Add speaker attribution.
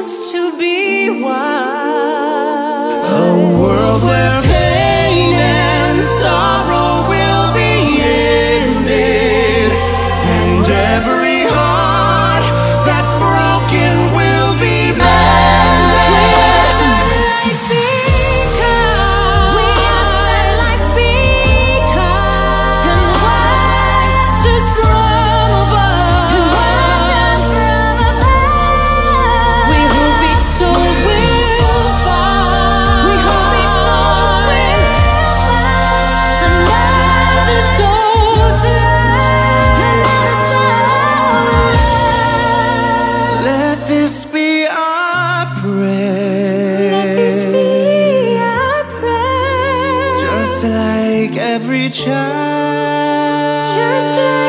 Speaker 1: us to be wise.
Speaker 2: A take every
Speaker 1: chance.
Speaker 2: Just